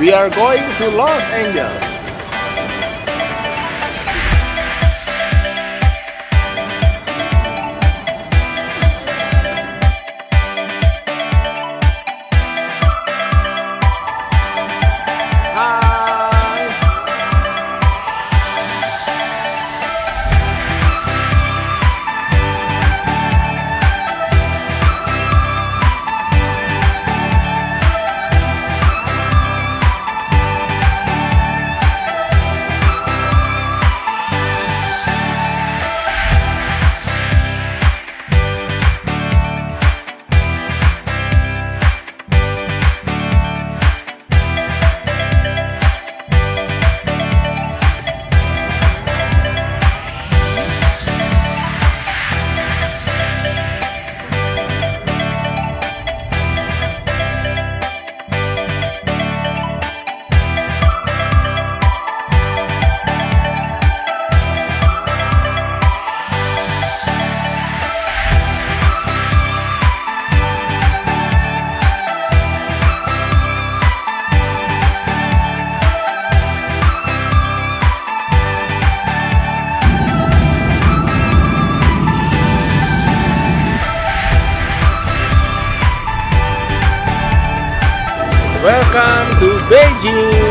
We are going to Los Angeles. Welcome to Beijing.